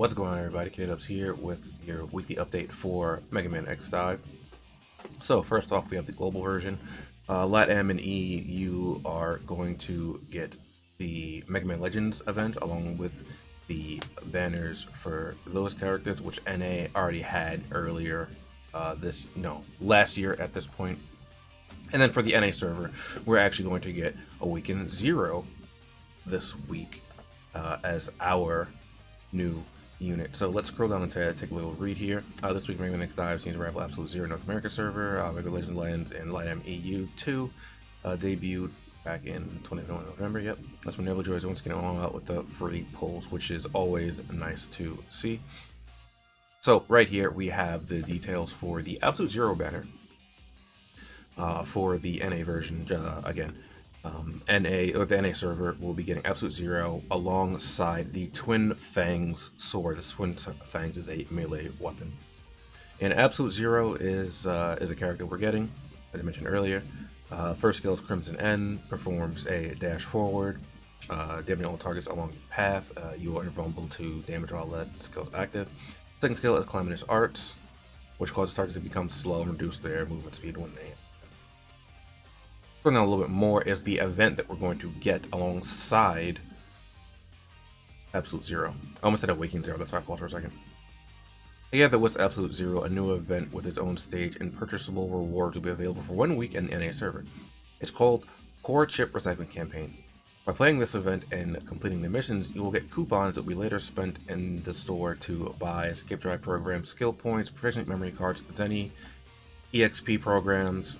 What's going on everybody, K-Dubs here with your weekly update for Mega Man X Dive. So first off we have the global version. Uh, LATAM and EU are going to get the Mega Man Legends event along with the banners for those characters which NA already had earlier uh, this, no, last year at this point. And then for the NA server, we're actually going to get Awaken Zero this week uh, as our new unit. So let's scroll down and take a little read here. Uh, this week, Mega Man X Dive seems to rival Absolute Zero North America server. Uh, Mega Legend Lands in LATAM EU 2 uh, debuted back in 2021 November. Yep, that's when NebulaJoy's once again all out with the free pulls, which is always nice to see. So right here we have the details for the Absolute Zero banner uh, for the NA version. Uh, again, um, NA or the NA server will be getting Absolute Zero alongside the Twin Fangs sword. This Twin Fangs is a melee weapon, and Absolute Zero is uh, is a character we're getting, as I mentioned earlier. Uh, first skill is Crimson End, performs a dash forward, uh, damaging all targets along the path. Uh, you are invulnerable to damage while that skill is active. Second skill is Calamitous Arts, which causes targets to become slow and reduce their movement speed when they Going a little bit more is the event that we're going to get alongside Absolute Zero. I almost said Awakening Zero, that's why I paused for a second. Yeah, Together with Absolute Zero, a new event with its own stage and purchasable rewards will be available for one week in the NA server. It's called Core Chip Recycling Campaign. By playing this event and completing the missions, you will get coupons that will be later spent in the store to buy skip drive programs, skill points, proficient memory cards, Zenny, EXP programs,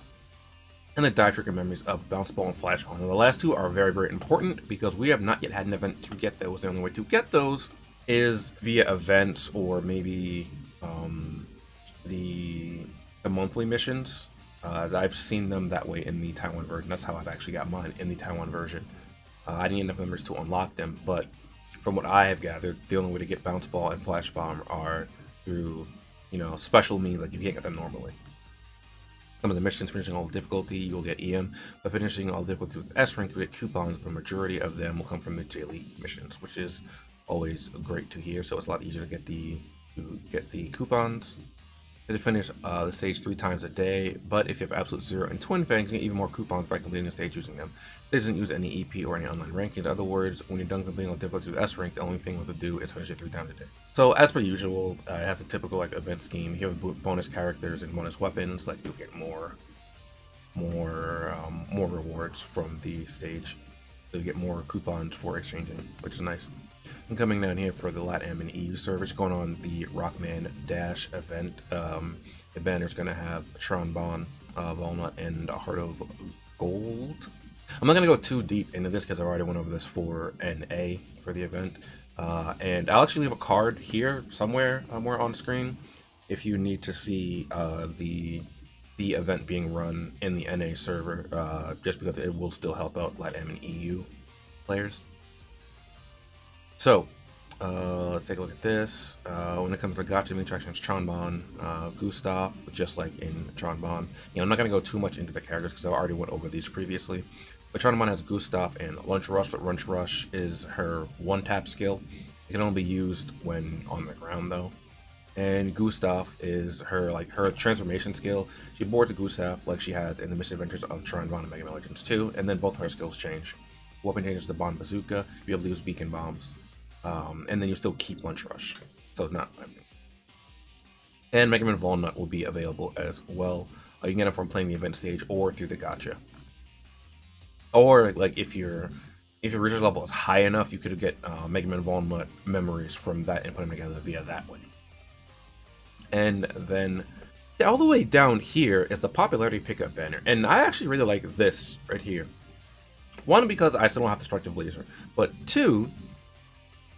and the Dive Trigger memories of Bounce Ball and Flash. And the last two are very, very important because we have not yet had an event to get those. The only way to get those is via events or maybe um, the, the monthly missions. Uh, I've seen them that way in the Taiwan version. That's how I've actually got mine in the Taiwan version. Uh, I get enough members to unlock them, but from what I have gathered, the only way to get Bounce Ball and Flash Bomb are through, you know, special means like you can't get them normally. Some of the missions finishing all difficulty, you'll get EM. By finishing all difficulty with S rank, you get coupons, but majority of them will come from the daily missions, which is always great to hear. So it's a lot easier to get the to get the coupons to finish uh, the stage three times a day, but if you have Absolute Zero and Twin Fangs, you get even more coupons by completing the stage using them. It doesn't use any EP or any online rankings. In other words, when you're done completing all difficulty with S rank, the only thing you have to do is finish it three times a day. So as per usual, uh, it has a typical like event scheme. You have bonus characters and bonus weapons, like you'll get more, more, um, more rewards from the stage. So you get more coupons for exchanging, which is nice. And coming down here for the LATAM and EU service, going on the Rockman Dash event. Um, the banner's going to have Tron Bonne, uh, Volnutt, and a Heart of Gold. I'm not going to go too deep into this because I already went over this for NA for the event. Uh, and I'll actually leave a card here somewhere, somewhere on screen if you need to see uh, the the event being run in the NA server, uh, just because it will still help out LATAM and EU players. So, uh, let's take a look at this. Uh, when it comes to gacha main attractions, Tron Bonne, uh, Gustav, just like in Tron Bonne. You know, I'm not going to go too much into the characters because I already went over these previously. But Tron Bonne has Gustav and Lunch Rush, but Lunch Rush is her one-tap skill. It can only be used when on the ground, though. And Gustav is her like her transformation skill. She boards a Gustav like she has in the Misadventures of Tron Bonne and Mega Man Legends 2, and then both her skills change. Weapon changes to Bon Bazooka, you'll be able to use beacon bombs um, and then you still keep Lunch Rush. So not. And Mega Man Volnutt will be available as well. Uh, you can get it from playing the event stage or through the gacha. Or like if your if your research level is high enough, you could get uh, Mega Man Volnutt memories from that and put them together via that way. And then all the way down here is the popularity pickup banner, and I actually really like this right here. One because I still don't have destructive laser, but two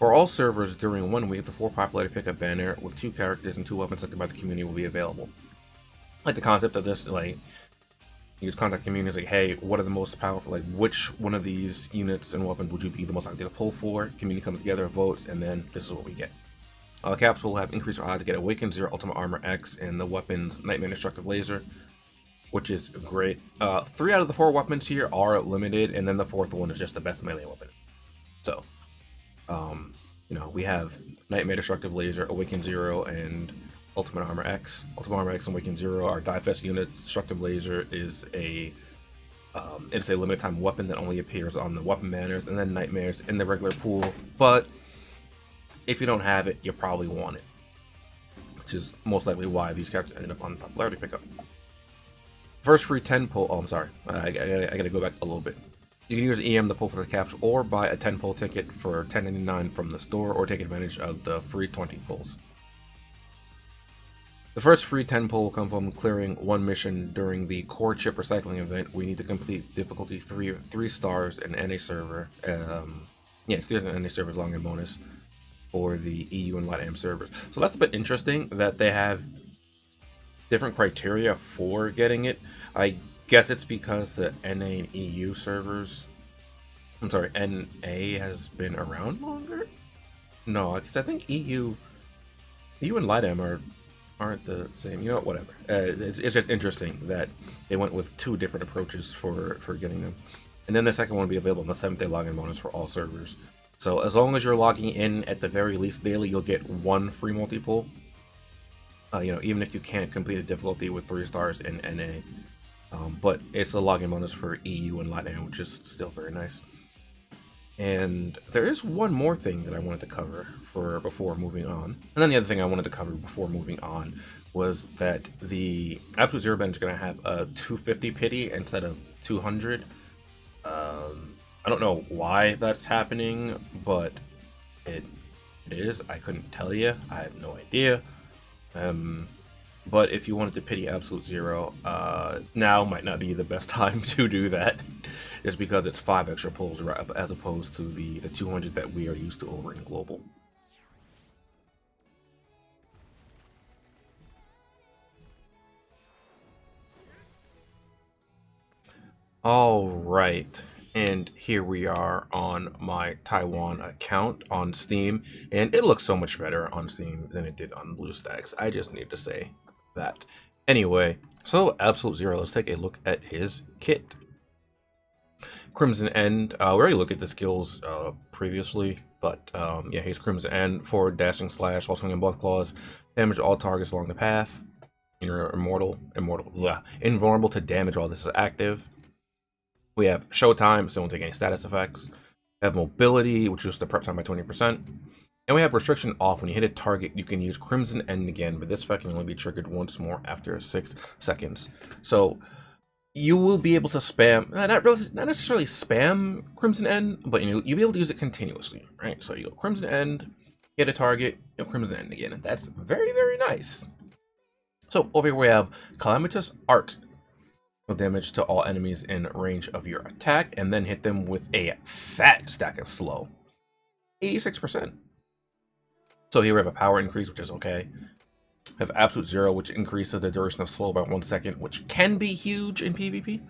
for all servers during one week, the four popularity pickup banner with two characters and two weapons selected by the community will be available. Like the concept of this, like you just contact community like, hey, what are the most powerful? Like, which one of these units and weapons would you be the most likely to pull for? Community comes together, votes, and then this is what we get. Uh, capsule will have increased odds to get Awakened Zero Ultimate Armor X and the weapons Nightmare Destructive Laser, which is great. Uh, three out of the four weapons here are limited, and then the fourth one is just the best melee weapon. So, um, you know, we have Nightmare Destructive Laser, Awaken Zero, and Ultimate Armor X. Ultimate Armor X and Awaken Zero are DiveFest units. Destructive Laser is a um, it's a limited time weapon that only appears on the weapon banners, and then Nightmares in the regular pool. But if you don't have it, you probably want it, which is most likely why these characters ended up on popularity pickup. First free 10 pull. Oh, I'm sorry. I, I, I, gotta go back a little bit. You can use EM to pull for the capsule or buy a 10 pull ticket for 10.99 from the store or take advantage of the free 20 pulls. The first free 10 pull will come from clearing one mission during the core chip recycling event. We need to complete difficulty 3 three stars in NA server. Um, yeah, 3 stars in NA servers long and bonus for the EU and LATAM servers. So that's a bit interesting that they have different criteria for getting it. I guess it's because the NA and EU servers. I'm sorry, NA has been around longer. No, because I think EU, EU and LATAM are aren't the same. You know, whatever. Uh, it's, it's just interesting that they went with two different approaches for for getting them. And then the second one will be available on the seventh day login bonus for all servers. So as long as you're logging in at the very least daily, you'll get one free multi-pull. Uh, you know, even if you can't complete a difficulty with three stars in NA. Um, but it's a login bonus for EU and LATAM, which is still very nice. And there is one more thing that I wanted to cover for before moving on. And then the other thing I wanted to cover before moving on was that the Absolute Zero Bend is going to have a 250 pity instead of 200. Um, I don't know why that's happening, but it, it is. I couldn't tell you. I have no idea. Um, but if you wanted to pity Absolute Zero, uh, now might not be the best time to do that, just because it's five extra pulls as opposed to the, the 200 that we are used to over in Global. All right and here we are on my Taiwan account on Steam, and it looks so much better on Steam than it did on BlueStacks. I just need to say that. Anyway, so Absolute Zero, let's take a look at his kit. Crimson End, uh, we already looked at the skills uh, previously, but um, yeah, he's Crimson End, forward dashing slash, while swinging both claws, damage all targets along the path, you're immortal, immortal, invulnerable to damage while this is active, we have Showtime, so don't take any status effects. We have Mobility, which is the prep time by 20%. And we have Restriction off. When you hit a target, you can use Crimson End again, but this effect can only be triggered once more after 6 seconds. So you will be able to spam, uh, not, really, not necessarily spam Crimson End, but you you'll be able to use it continuously, right? So you go Crimson End, hit a target, you Crimson End again. That's very, very nice. So over here we have Calamitous Art damage to all enemies in range of your attack, and then hit them with a fat stack of slow. 86%. So here we have a power increase, which is okay. We have absolute zero, which increases the duration of slow by one second, which can be huge in PvP.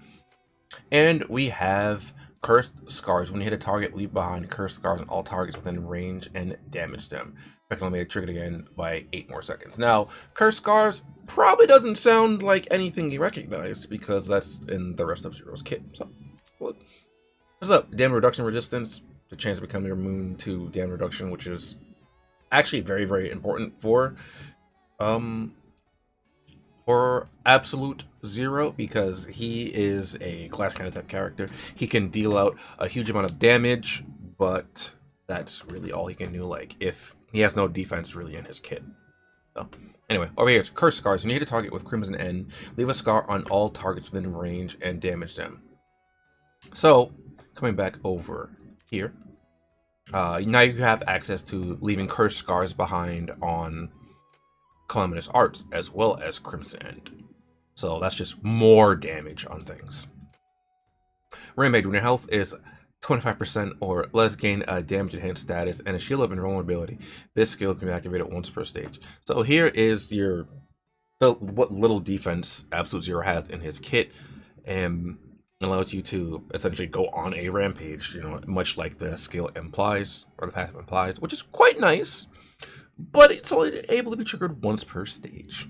And we have cursed scars. When you hit a target, leave behind cursed scars on all targets within range and damage them. Only made triggered again by eight more seconds. Now, cursed scars probably doesn't sound like anything you recognize because that's in the rest of Zero's kit. So, what? What's up? Damage reduction resistance, the chance of becoming immune to damage reduction, which is actually very, very important for um for absolute zero because he is a class kind of type character. He can deal out a huge amount of damage, but that's really all he can do. Like if he has no defense really in his kit. So Anyway, over here, it's Curse Scars. When you hit a target with Crimson End, leave a scar on all targets within range and damage them. So, coming back over here, uh, now you have access to leaving Curse Scars behind on Calamitous Arts as well as Crimson End. So that's just more damage on things. Rampage, when your health is 25% or less gain a damage enhanced status and a shield of invulnerability. This skill can be activated once per stage. So here is your the what little defense Absolute Zero has in his kit and allows you to essentially go on a rampage, you know, much like the skill implies or the passive implies, which is quite nice, but it's only able to be triggered once per stage.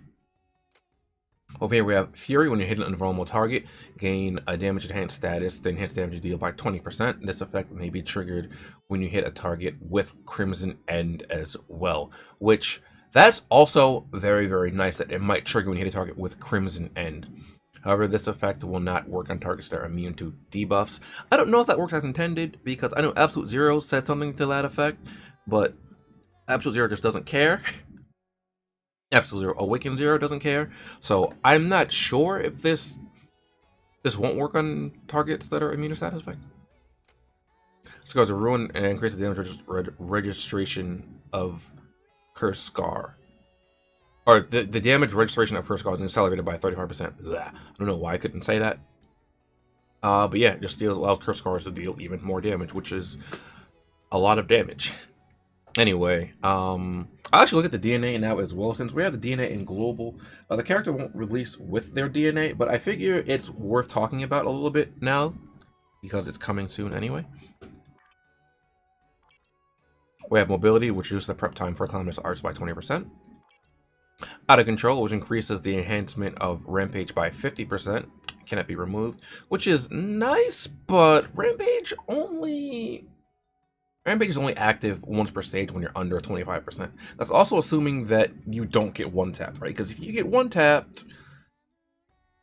Over here we have Fury. When you hit an invulnerable target, gain a damage enhanced status. The enhanced damage deal by 20%. This effect may be triggered when you hit a target with Crimson End as well. Which, that's also very, very nice that it might trigger when you hit a target with Crimson End. However, this effect will not work on targets that are immune to debuffs. I don't know if that works as intended, because I know Absolute Zero said something to that effect, but Absolute Zero just doesn't care. Absolute Zero Awaken Zero doesn't care. So I'm not sure if this this won't work on targets that are immune to status effects. Scars of Ruin and increase the damage reg registration of Curse Scar. Or the, the damage registration of Curse Scar is accelerated by 35%. Blah. I don't know why I couldn't say that. Uh, but yeah, just deals allows Curse Scars to deal even more damage, which is a lot of damage. Anyway, um, I'll actually look at the DNA now as well. Since we have the DNA in global, uh, the character won't release with their DNA, but I figure it's worth talking about a little bit now because it's coming soon anyway. We have mobility, which reduces the prep time for Calamitous Arts by 20%. Out of control, which increases the enhancement of rampage by 50%. Cannot be removed, which is nice, but rampage only Rampage is only active once per stage when you're under 25%. That's also assuming that you don't get one tapped, right? Because if you get one tapped,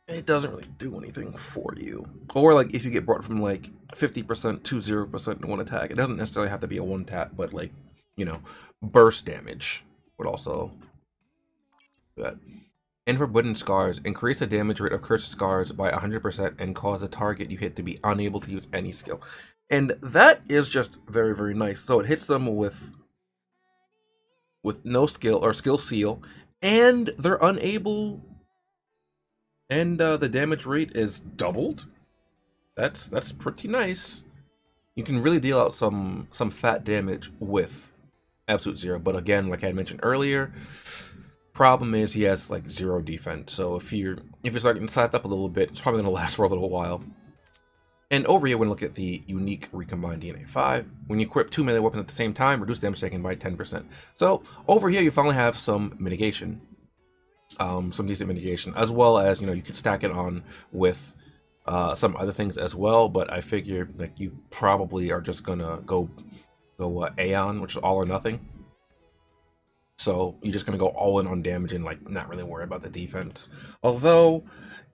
it doesn't really do anything for you. Or like if you get brought from like 50% to 0% in one attack, it doesn't necessarily have to be a one tap, but like, you know, burst damage would also that. And Forbidden Scars, increase the damage rate of Cursed Scars by 100% and cause the target you hit to be unable to use any skill. And that is just very, very nice. So it hits them with with no skill or skill seal, and they're unable and uh, the damage rate is doubled. That's that's pretty nice. You can really deal out some some fat damage with absolute zero, but again, like I mentioned earlier, problem is he has like zero defense. So if you're if you're starting to size up a little bit, it's probably gonna last for a little while. And over here, when we look at the unique recombined DNA 5, when you equip two melee weapons at the same time, reduce damage taken by 10%. So over here, you finally have some mitigation, um, some decent mitigation, as well as, you know, you could stack it on with uh, some other things as well, but I figure like you probably are just gonna go go uh, Aeon, which is all or nothing. So you're just gonna go all in on damage and like not really worry about the defense. Although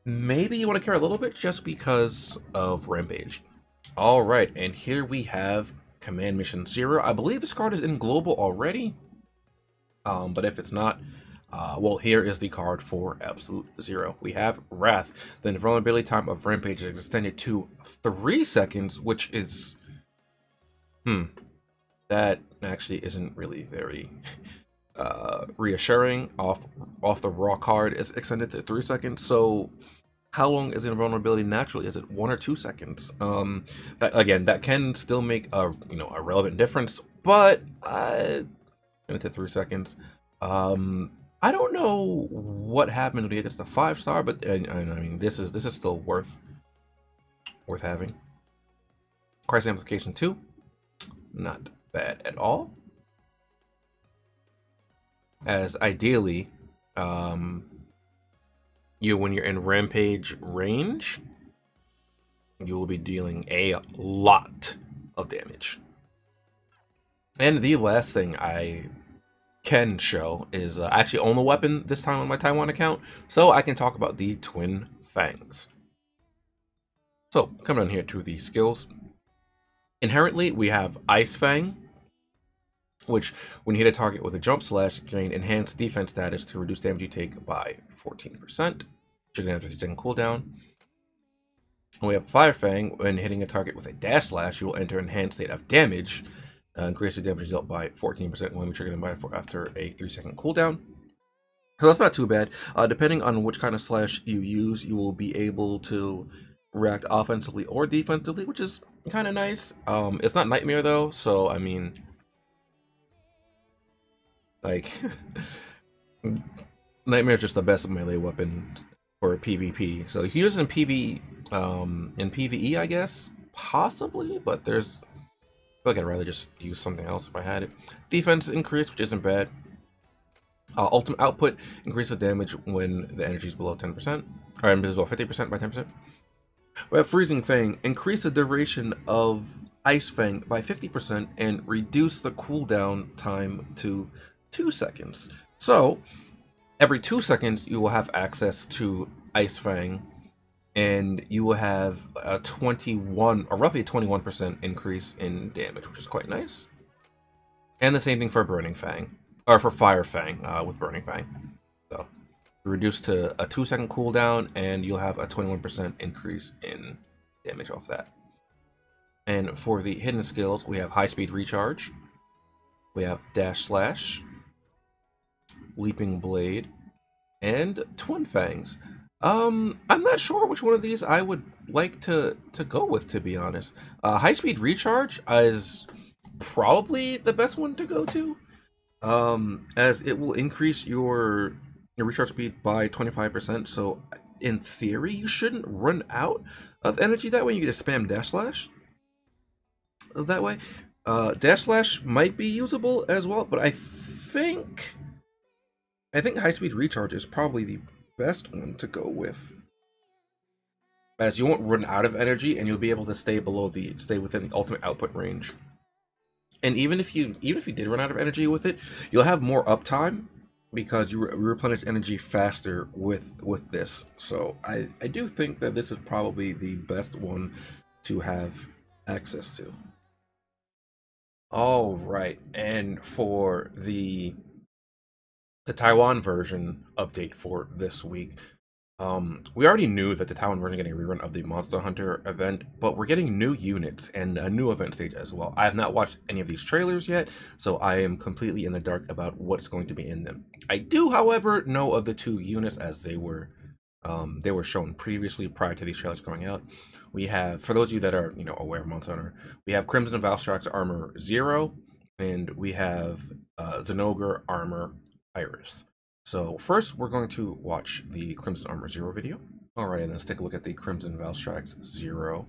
maybe you want to care a little bit just because of Rampage. All right, and here we have Command Mission Zero. I believe this card is in Global already, um, but if it's not, uh, well, here is the card for Absolute Zero. We have Wrath. Then the invulnerability time of Rampage is extended to three seconds, which is, hmm, that actually isn't really very uh, reassuring. Off off the raw card is extended to three seconds, so how long is invulnerability naturally? Is it one or two seconds? Um, that again, that can still make a you know a relevant difference, but uh, into three seconds. Um, I don't know what happened when we get this to five star, but I, I mean this is this is still worth worth having. Crisis amplification two, not bad at all. As ideally, um, you when you're in rampage range, you will be dealing a lot of damage. And the last thing I can show is uh, I actually own the weapon this time on my Taiwan account, so I can talk about the Twin Fangs. So, coming on here to the skills. Inherently, we have Ice Fang, which, when you hit a target with a jump slash, gain enhanced defense status to reduce damage you take by 14%. Chicken after 30 second cooldown. And we have Fire Fang. When hitting a target with a dash slash, you will enter enhanced state of damage. Uh, increase the damage dealt by 14% when we trigger them by after a 3 second cooldown. So that's not too bad. Uh, depending on which kind of slash you use, you will be able to react offensively or defensively, which is kind of nice. Um, it's not Nightmare though, so I mean, like, Nightmare is just the best melee weapon for PvP. So use it in PV um, in PvE, I guess, possibly, but there's I feel like I'd rather just use something else if I had it. Defense increase, which isn't bad. Uh, ultimate output increases damage when the energy is below 10%, or below 50% by 10%. We have Freezing Fang, increase the duration of Ice Fang by 50% and reduce the cooldown time to 2 seconds. So, every 2 seconds you will have access to Ice Fang, and you will have a 21, or roughly a 21% increase in damage, which is quite nice. And the same thing for Burning Fang or for Fire Fang uh, with Burning Fang. So reduced to a two second cooldown, and you'll have a 21% increase in damage off that. And for the hidden skills, we have High Speed Recharge, we have Dash Slash, Leaping Blade, and Twin Fangs. Um, I'm not sure which one of these I would like to to go with, to be honest. Uh, High Speed Recharge is probably the best one to go to um, as it will increase your your recharge speed by 25%. So in theory, you shouldn't run out of energy that way. You can just spam dash slash that way. Uh, dash slash might be usable as well, but I think I think high speed recharge is probably the best one to go with. As you won't run out of energy and you'll be able to stay below the stay within the ultimate output range. And even if you even if you did run out of energy with it you'll have more uptime because you re replenish energy faster with with this. So i i do think that this is probably the best one to have access to. All right and for the the taiwan version update for this week um, we already knew that the Taiwan version getting a rerun of the Monster Hunter event, but we're getting new units and a new event stage as well. I have not watched any of these trailers yet, so I am completely in the dark about what's going to be in them. I do, however, know of the two units as they were um, they were shown previously prior to these trailers going out. We have, for those of you that are you know aware of Monster Hunter, we have Crimson Valstrax Armor Zero, and we have uh, Zinogre Armor Iris. So first we're going to watch the Crimson Armor Zero video. Alright, and let's take a look at the Crimson Valstrax Zero.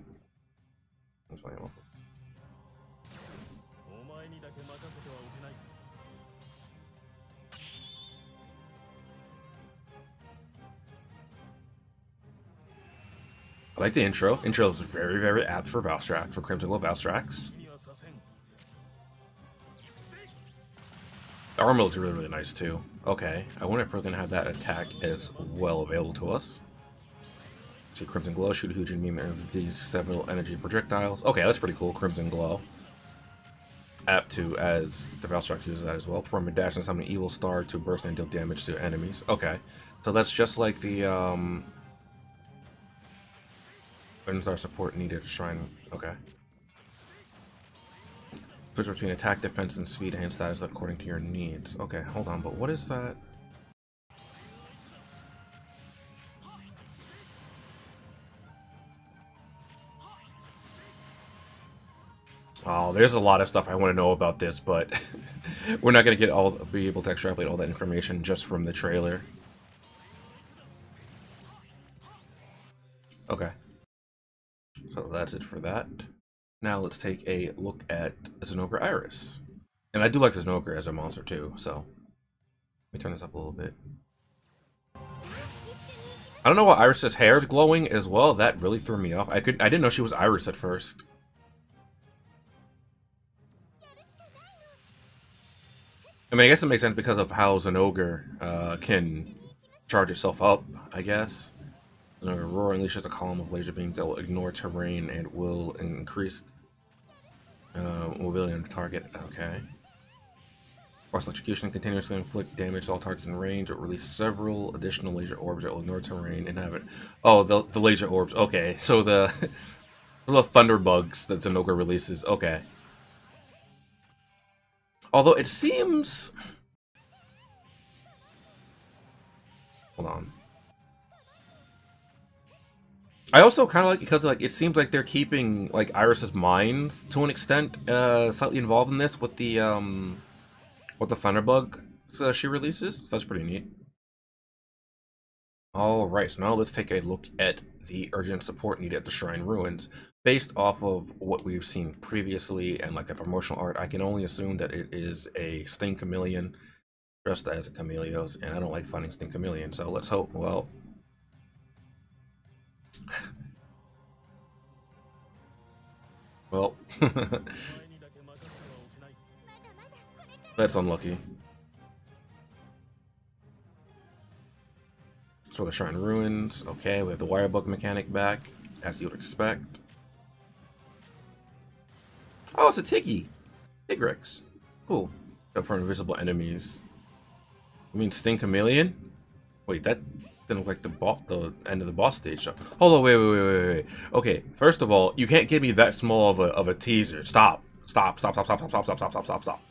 I like the intro. Intro is very, very apt for Valstrax, for Crimson Glow Valstrax. The armor looks really, really nice too. Okay, I wonder if we're to have that attack as well available to us. See Crimson Glow, shoot huge beam of these several energy projectiles. Okay, that's pretty cool, Crimson Glow. Apt to, as the Valstrax uses that as well. Perform a dash and summon evil star to burst and deal damage to enemies. Okay, so that's just like the, um... Star support needed shrine. Okay. Switch between attack, defense, and speed and status according to your needs. Okay, hold on, but what is that? Oh, there's a lot of stuff I want to know about this, but we're not going to get all be able to extrapolate all that information just from the trailer. Okay. So that's it for that. Now let's take a look at Zinogre Iris. And I do like Zinogre as a monster too, so let me turn this up a little bit. I don't know why Iris's hair is glowing as well. That really threw me off. I could I didn't know she was Iris at first. I mean, I guess it makes sense because of how Zinogre uh, can charge itself up, I guess. Roar unleashes a column of laser beams that will ignore terrain and will increase uh, mobility on the target. Okay. Force electrocution continuously inflict damage to all targets in range or release several additional laser orbs that will ignore terrain and have it. Oh, the, the laser orbs. Okay, so the little thunder bugs that Zinogre releases. Okay. Although it seems. Hold on. I also kind of like because like it seems like they're keeping like Iris's minds to an extent uh, slightly involved in this with the um with the Thunderbug uh, she releases. So that's pretty neat. All right, so now let's take a look at the urgent support needed at the Shrine Ruins. Based off of what we've seen previously and like the promotional art, I can only assume that it is a Sting Chameleon dressed as a Chameleos, and I don't like fighting Sting Chameleon, so let's hope. Well. Well. That's unlucky. So the Shrine Ruins. Okay, we have the Wire Bug mechanic back, as you would expect. Oh, it's a Tiggy! Tigrex. Cool. Except for invisible enemies. I mean Sting Chameleon? Wait, that didn't look like the boss, the end of the boss stage. So, hold on, wait, wait, wait, wait, wait. Okay, first of all, you can't give me that small of a of a teaser. Stop, stop, stop, stop, stop, stop, stop, stop, stop, stop, stop.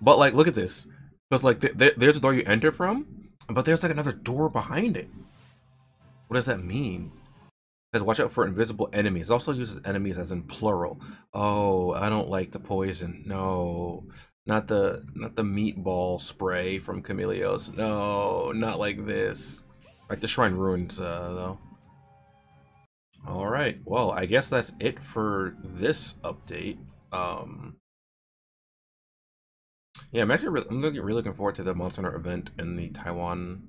But like, look at this, because like th th there's a door you enter from, but there's like another door behind it. What does that mean? says watch out for invisible enemies. It also uses enemies as in plural. Oh, I don't like the poison. No. Not the not the meatball spray from Chameleos. No, not like this. Like the Shrine Ruins, uh, though. Alright, well, I guess that's it for this update. Um, yeah, I'm actually I'm looking, really looking forward to the Monster Hunter event in the Taiwan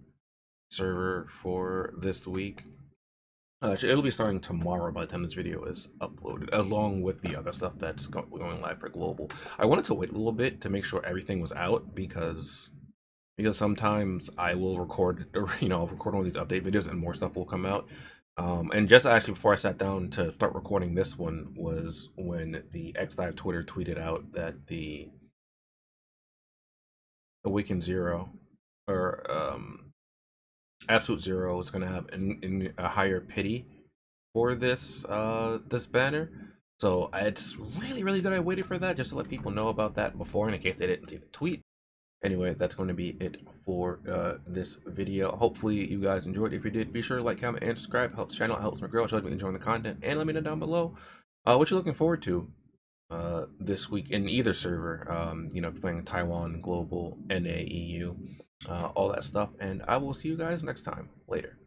server for this week. Uh, it'll be starting tomorrow by the time this video is uploaded, along with the other stuff that's going live for global. I wanted to wait a little bit to make sure everything was out because because sometimes I will record, or, you know, I'll record of these update videos and more stuff will come out. Um, and just actually before I sat down to start recording this one was when the XDive Twitter tweeted out that the Awaken Zero or um, Absolute Zero is going to have in, in a higher pity for this uh this banner. So it's really really good. I waited for that just to let people know about that before, in case they didn't see the tweet. Anyway, that's going to be it for uh, this video. Hopefully you guys enjoyed. If you did, be sure to like, comment, and subscribe. Helps channel, helps me grow. Shows me enjoying the content, and let me know down below uh, what you're looking forward to uh, this week in either server. Um, you know, playing Taiwan, Global, NA, EU uh, all that stuff. And I will see you guys next time. Later.